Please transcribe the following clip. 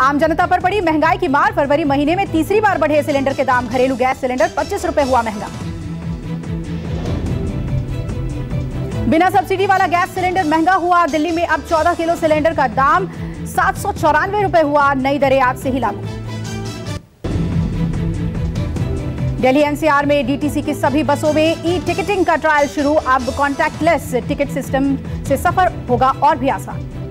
आम जनता पर पड़ी महँगाई की मार। फरवरी महीने में तीसरी बार बढ़े सिलेंडर के दाम। घरेलू गैस सिलेंडर पच्चीस रुपए हुआ महँगा। बिना सब्सिडी वाला गैस सिलेंडर महँगा हुआ। दिल्ली में अब 14 किलो सिलेंडर का दाम सात सौ चौरानवे रुपए हुआ। नई दरें आज से ही लागू। दिल्ली एनसीआर में डीटीसी की सभी बसों में ई टिकटिंग का ट्रायल शुरू। अब कॉन्टैक्टलेस टिकट सिस्टम से सफ़र होगा और भी आसान।